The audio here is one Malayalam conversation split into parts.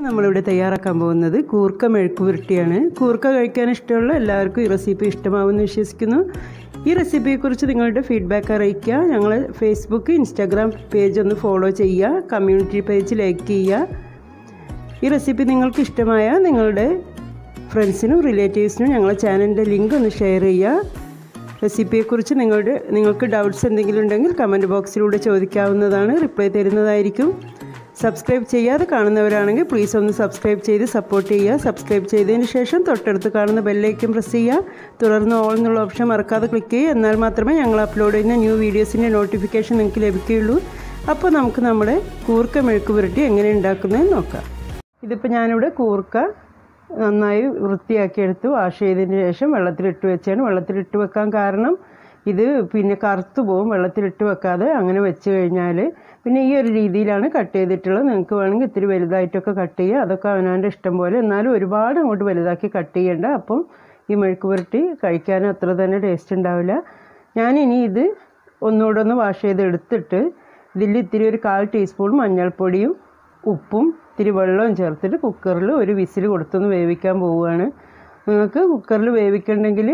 നമ്മളിവിടെ തയ്യാറാക്കാൻ പോകുന്നത് കൂർക്ക മെഴുക്ക് പുരട്ടിയാണ്. കൂർക്ക കഴിക്കാൻ ഇഷ്ടമുള്ള എല്ലാവർക്കും ഈ റെസിപ്പി ഇഷ്ടമാവുമെന്ന് വിശ്വസിക്കുന്നു. ഈ റെസിപ്പിയെക്കുറിച്ച് നിങ്ങളുടെ ഫീഡ്ബാക്ക് അറിയിക്കുക. ഞങ്ങൾ ഫേസ്ബുക്ക് ഇൻസ്റ്റാഗ്രാം പേജ് ഒന്ന് ഫോളോ ചെയ്യുക. കമ്മ്യൂണിറ്റി പേജ് ലൈക്ക് ചെയ്യുക. ഈ റെസിപ്പി നിങ്ങൾക്ക് ഇഷ്ടമായ നിങ്ങളുടെ ഫ്രണ്ട്സിനും റിലേറ്റീവ്സിനും ഞങ്ങളുടെ ചാനലിന്റെ ലിങ്ക് ഒന്ന് ഷെയർ ചെയ്യുക. റെസിപ്പിയെക്കുറിച്ച് നിങ്ങളുടെ നിങ്ങൾക്ക് ഡൗട്ട്സ് എന്തെങ്കിലും ഉണ്ടെങ്കിൽ കമന്റ് ബോക്സിലൂടെ ചോദിക്കാവുന്നതാണ്. റിപ്ലൈ തരുന്നതായിരിക്കും. സബ്സ്ക്രൈബ് ചെയ്യാതെ കാണുന്നവരാണെങ്കിൽ പ്ലീസ് ഒന്ന് സബ്സ്ക്രൈബ് ചെയ്ത് സപ്പോർട്ട് ചെയ്യുക. സബ്സ്ക്രൈബ് ചെയ്തതിന് ശേഷം തൊട്ടടുത്ത് കാണുന്ന ബെല്ലൈക്കും പ്രസ് ചെയ്യുക. തുടർന്ന് ഓൾ എന്നുള്ള ഓപ്ഷൻ മറക്കാതെ ക്ലിക്ക് ചെയ്യുക. എന്നാൽ മാത്രമേ ഞങ്ങൾ അപ്ലോഡ് ചെയ്യുന്ന ന്യൂ വീഡിയോസിന്റെ നോട്ടിഫിക്കേഷൻ നിങ്ങൾക്ക് ലഭിക്കുകയുള്ളൂ. അപ്പോൾ നമുക്ക് നമ്മുടെ കൂർക്ക മെഴുക്ക് പുരട്ടി എങ്ങനെ ഉണ്ടാക്കുന്നതെന്ന് നോക്കാം. ഇതിപ്പോൾ ഞാനിവിടെ കൂർക്ക നന്നായി വൃത്തിയാക്കിയെടുത്തു വാഷ് ചെയ്തതിന് ശേഷം വെള്ളത്തിലിട്ട് വെച്ചാണ് വെള്ളത്തിലിട്ട് വെക്കാൻ കാരണം ഇത് പിന്നെ കറുത്തു പോകും. വെള്ളത്തിലിട്ട് വെക്കാതെ അങ്ങനെ വെച്ച് കഴിഞ്ഞാൽ പിന്നെ ഈ ഒരു രീതിയിലാണ് കട്ട് ചെയ്തിട്ടുള്ളത്. നിങ്ങൾക്ക് വേണമെങ്കിൽ ഇത്തിരി വലുതായിട്ടൊക്കെ കട്ട് ചെയ്യുക അതൊക്കെ അവനവന്റെ ഇഷ്ടം പോലെ. എന്നാലും ഒരുപാട് അങ്ങോട്ട് വലുതാക്കി കട്ട് ചെയ്യേണ്ട. അപ്പം ഈ മെഴുക്ക് പുരട്ടി കഴിക്കാൻ അത്ര തന്നെ ടേസ്റ്റ് ഉണ്ടാവില്ല. ഞാനിനി ഇത് ഒന്നുകൂടെ ഒന്ന് വാഷ് ചെയ്ത് എടുത്തിട്ട് ഇതിൽ ഇത്തിരി ഒരു കാൽ ടീസ്പൂൺ മഞ്ഞൾപ്പൊടിയും ഉപ്പും ഇത്തിരി വെള്ളവും ചേർത്തിട്ട് കുക്കറിൽ ഒരു വിസിൽ കൊടുത്തൊന്ന് വേവിക്കാൻ പോവുകയാണ്. നിങ്ങൾക്ക് കുക്കറിൽ വേവിക്കണമെങ്കിൽ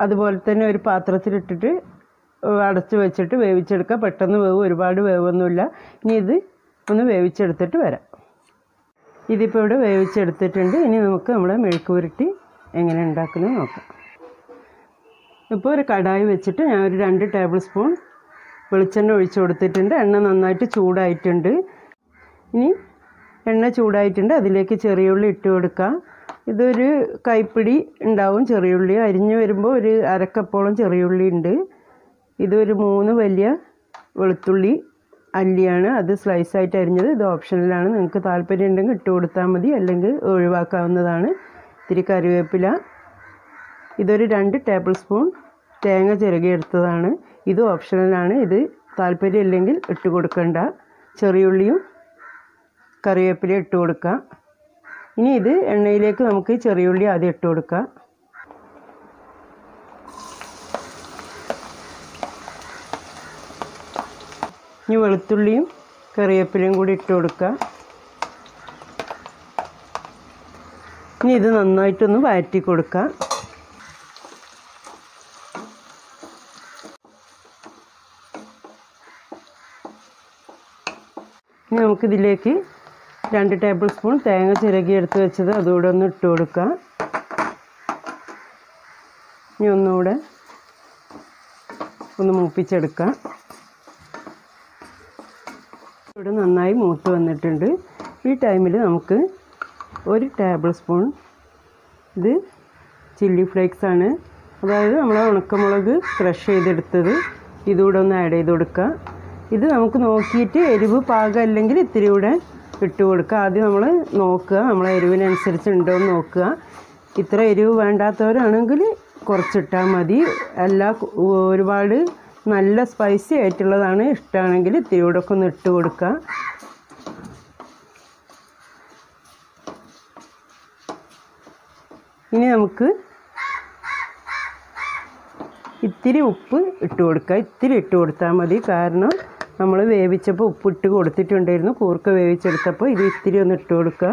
അതുപോലെ തന്നെ ഒരു പാത്രത്തിലിട്ടിട്ട് അടച്ച് വെച്ചിട്ട് വേവിച്ചെടുക്കുക പെട്ടെന്ന് വേവ് ഒരുപാട് വേവൊന്നുമില്ല. ഇനി ഇത് ഒന്ന് വേവിച്ചെടുത്തിട്ട് വരാം. ഇതിപ്പോൾ ഇവിടെ വേവിച്ചെടുത്തിട്ടുണ്ട്. ഇനി നമുക്ക് നമ്മുടെ മെഴുക്ക് പുരട്ടി എങ്ങനെ ഉണ്ടാക്കുന്നത് നോക്കാം. ഇപ്പോൾ ഒരു കടായി വെച്ചിട്ട് ഞാൻ ഒരു രണ്ട് ടേബിൾ സ്പൂൺ വെളിച്ചെണ്ണ ഒഴിച്ച് കൊടുത്തിട്ടുണ്ട്. എണ്ണ നന്നായിട്ട് ചൂടായിട്ടുണ്ട്. ഇനി എണ്ണ ചൂടായിട്ടുണ്ട്. അതിലേക്ക് ചെറിയുള്ളി ഇട്ട് കൊടുക്കാം. ഇതൊരു കൈപ്പിടി ഉണ്ടാവും ചെറിയുള്ളി അരിഞ്ഞു വരുമ്പോൾ ഒരു അരക്കപ്പോളം ചെറിയുള്ളി ഉണ്ട്. ഇതൊരു മൂന്ന് വലിയ വെളുത്തുള്ളി അല്ലിയാണ് അത് സ്ലൈസ് ആയിട്ട് അരിഞ്ഞത്. ഇത് ഓപ്ഷനിലാണ് നിങ്ങൾക്ക് താല്പര്യം ഉണ്ടെങ്കിൽ ഇട്ട് കൊടുത്താൽ മതി. അല്ലെങ്കിൽ ഒഴിവാക്കാവുന്നതാണ്. ഇത്തിരി കറിവേപ്പില. ഇതൊരു രണ്ട് ടേബിൾ സ്പൂൺ തേങ്ങ ചിരകിയെടുത്തതാണ് ഇത് ഓപ്ഷണലാണ് ഇത് താല്പര്യം ഇല്ലെങ്കിൽ ഇട്ട് കൊടുക്കണ്ട. ചെറിയുള്ളിയും കറിവേപ്പിലയും ഇട്ട് കൊടുക്കാം. ഇനി ഇത് എണ്ണയിലേക്ക് നമുക്ക് ചെറിയുള്ളി ആദ്യം ഇട്ട് കൊടുക്കാം. ഇനി വെളുത്തുള്ളിയും കറിവേപ്പിലയും കൂടി ഇട്ട് കൊടുക്കുക. ഇനി ഇത് നന്നായിട്ടൊന്ന് വഴറ്റി കൊടുക്കുക. ഇനി നമുക്കിതിലേക്ക് രണ്ട് ടേബിൾ സ്പൂൺ തേങ്ങ ചിരകി എടുത്ത് വെച്ചത് അതുകൂടെ ഒന്ന് ഇട്ട് കൊടുക്കുക. ഇനി ഒന്നുകൂടെ ഒന്ന് മൂപ്പിച്ചെടുക്കാം ഇവിടെ നന്നായി മൂത്ത് വന്നിട്ടുണ്ട്. ഈ ടൈമിൽ നമുക്ക് ഒരു ടേബിൾ സ്പൂൺ ഇത് ചില്ലി ഫ്ലേക്സ് ആണ്. അതായത് നമ്മൾ ഉണക്കമുളക് ക്രഷ് ചെയ്തെടുത്തത് ഇതുകൂടെ ഒന്ന് ആഡ് ചെയ്ത് കൊടുക്കുക ഇത് നമുക്ക് നോക്കിയിട്ട് എരിവ് പാകം അല്ലെങ്കിൽ ഇത്തിരി കൂടെ ഇട്ട് കൊടുക്കുക ആദ്യം നമ്മൾ നോക്കുക. നമ്മളെ എരിവിനനുസരിച്ച് ഉണ്ടോ എന്ന് നോക്കുക. ഇത്ര എരിവ് വേണ്ടാത്തവരാണെങ്കിൽ കുറച്ചിട്ടാൽ മതി. എല്ലാ ഒരുപാട് നല്ല സ്പൈസി ആയിട്ടുള്ളതാണ്. ഇഷ്ടമാണെങ്കിൽ ഇത്തിരി കൂടെ ഒക്കെ ഒന്ന് ഇട്ട് കൊടുക്കുക ഇനി നമുക്ക് ഇത്തിരി ഉപ്പ് ഇട്ട് കൊടുക്കുക ഇത്തിരി ഇട്ട് കൊടുത്താൽ മതി. കാരണം നമ്മൾ വേവിച്ചപ്പോൾ ഉപ്പ് ഇട്ട് കൊടുത്തിട്ടുണ്ടായിരുന്നു. കൂർക്ക വേവിച്ചെടുത്തപ്പോൾ ഇത് ഇത്തിരി ഒന്ന് ഇട്ട് കൊടുക്കുക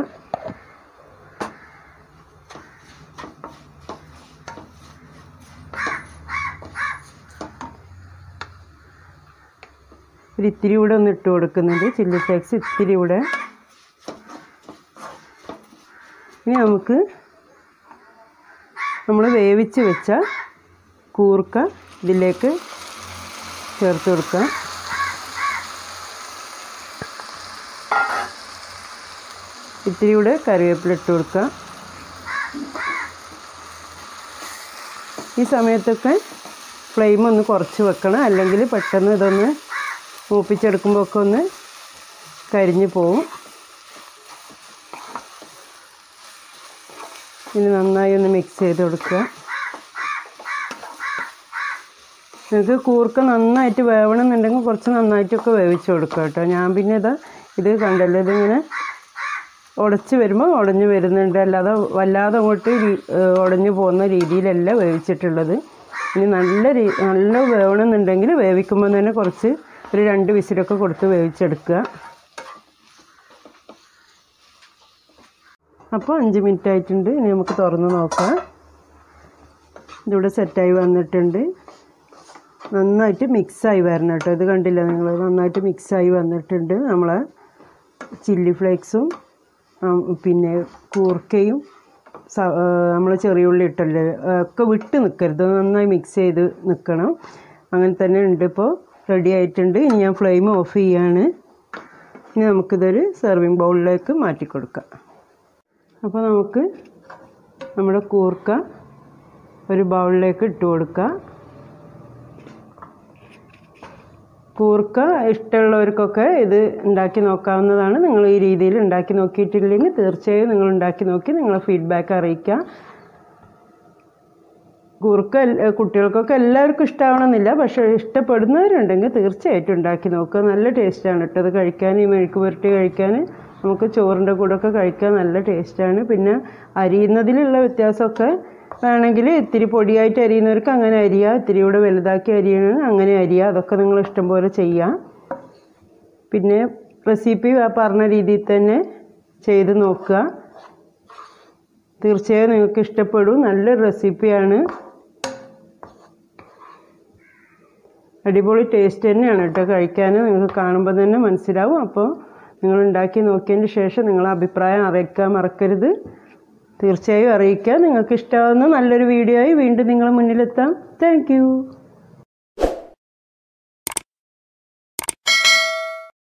ഒരു ഇത്തിരി കൂടെ ഒന്ന് ഇട്ട് കൊടുക്കുന്നുണ്ട്. ചില്ലി ഫ്ലേക്സ് ഇത്തിരി കൂടെ. ഇനി നമുക്ക് നമ്മൾ വേവിച്ച് വെച്ച കൂർക്ക ഇതിലേക്ക് ചേർത്ത് കൊടുക്കാം. ഇത്തിരി കൂടെ കറിവേപ്പില ഇട്ട് കൊടുക്കാം. ഈ സമയത്തൊക്കെ ഫ്ലെയിം ഒന്ന് കുറച്ച് വെക്കണം. അല്ലെങ്കിൽ പെട്ടെന്ന് ഇതൊന്ന് മൂപ്പിച്ചെടുക്കുമ്പോൾ ഒക്കെ ഒന്ന് കരിഞ്ഞു പോവും. ഇനി നന്നായി ഒന്ന് മിക്സ് ചെയ്ത് കൊടുക്കുക. നിങ്ങൾക്ക് കൂർക്ക നന്നായിട്ട് വേവണമെന്നുണ്ടെങ്കിൽ കുറച്ച് നന്നായിട്ടൊക്കെ വേവിച്ച് കൊടുക്കുക കേട്ടോ. ഞാൻ പിന്നെ ഇത് ഇത് കണ്ടല്ലോ ഇതിങ്ങനെ ഉടച്ച് വരുമ്പോൾ ഉടഞ്ഞു വരുന്നുണ്ട്. അല്ലാതെ വല്ലാതെ അങ്ങോട്ട് ഉടഞ്ഞു പോകുന്ന രീതിയിലല്ല വേവിച്ചിട്ടുള്ളത്. ഇനി നല്ല നല്ല വേവണമെന്നുണ്ടെങ്കിൽ വേവിക്കുമ്പോൾ തന്നെ കുറച്ച് ഒരു രണ്ട് വിസിലൊക്കെ കൊടുത്ത് വേവിച്ചെടുക്കുക. അപ്പോൾ അഞ്ച് മിനിറ്റ് ആയിട്ടുണ്ട്. ഇനി നമുക്ക് തുറന്ന് നോക്കാം. ഇതിവിടെ സെറ്റായി വന്നിട്ടുണ്ട്. നന്നായിട്ട് മിക്സായി വരണം കേട്ടോ. ഇത് കണ്ടില്ല നിങ്ങൾ? നന്നായിട്ട് മിക്സായി വന്നിട്ടുണ്ട് നമ്മൾ ചില്ലി ഫ്ലേക്സും പിന്നെ കൂർക്കയും നമ്മൾ ചെറിയ ഉള്ളി ഇട്ടല്ലേ? ഒക്കെ വിട്ട് നിൽക്കരുത് നന്നായി മിക്സ് ചെയ്ത് നിൽക്കണം അങ്ങനെ തന്നെ ഉണ്ട് ഇപ്പോൾ റെഡി ആയിട്ടുണ്ട്. ഇനി ഞാൻ ഫ്ലെയിം ഓഫ് ചെയ്യാണ്. ഇനി നമുക്കിതൊരു സെർവിങ് ബൗളിലേക്ക് മാറ്റി കൊടുക്കാം. അപ്പോൾ നമുക്ക് നമ്മുടെ കൂർക്ക ഒരു ബൗളിലേക്ക് ഇട്ട് കൊടുക്കാം. കൂർക്ക ഇഷ്ടമുള്ളവർക്കൊക്കെ ഇത് ഉണ്ടാക്കി നോക്കാവുന്നതാണ്. നിങ്ങൾ ഈ രീതിയിൽ ഉണ്ടാക്കി നോക്കിയിട്ടില്ലെങ്കിൽ തീർച്ചയായും നിങ്ങൾ ഉണ്ടാക്കി നോക്കി നിങ്ങളെ ഫീഡ്ബാക്ക് അറിയിക്കുക. കൂർക്ക കുട്ടികൾക്കൊക്കെ എല്ലാവർക്കും ഇഷ്ടമാവണമെന്നില്ല പക്ഷേ ഇഷ്ടപ്പെടുന്നവരുണ്ടെങ്കിൽ തീർച്ചയായിട്ടും ഉണ്ടാക്കി നോക്കുക. നല്ല ടേസ്റ്റാണ് കേട്ടോ ഇത് കഴിക്കാൻ ഈ മെഴുക്ക് പുരട്ടി കഴിക്കാൻ. നമുക്ക് ചോറിന്റെ കൂടെയൊക്കെ കഴിക്കാൻ നല്ല ടേസ്റ്റാണ്. പിന്നെ അരിയുന്നതിലുള്ള വ്യത്യാസമൊക്കെ വേണമെങ്കിൽ ഇത്തിരി പൊടിയായിട്ട് അരിയുന്നവർക്ക് അങ്ങനെ അരിയുക ഇത്തിരി കൂടെ വലുതാക്കി അരിയണം അങ്ങനെ അരിയുക അതൊക്കെ നിങ്ങൾ ഇഷ്ടം പോലെ ചെയ്യാം. പിന്നെ റെസിപ്പി പറഞ്ഞ രീതിയിൽ തന്നെ ചെയ്ത് നോക്കുക. തീർച്ചയായും നിങ്ങൾക്ക് ഇഷ്ടപ്പെടും. നല്ലൊരു റെസിപ്പിയാണ്. അടിപൊളി ടേസ്റ്റ് തന്നെയാണ് കേട്ടോ. കഴിക്കാൻ നിങ്ങൾക്ക് കാണുമ്പോൾ തന്നെ മനസ്സിലാവും. അപ്പോൾ നിങ്ങൾ ഉണ്ടാക്കി നോക്കിയതിന് ശേഷം നിങ്ങളെ അഭിപ്രായം അറിയിക്കാൻ മറക്കരുത്. തീർച്ചയായും അറിയിക്കുക നിങ്ങൾക്ക് ഇഷ്ടമാവുന്ന നല്ലൊരു വീഡിയോ ആയി വീണ്ടും നിങ്ങളുടെ മുന്നിലെത്താം. താങ്ക്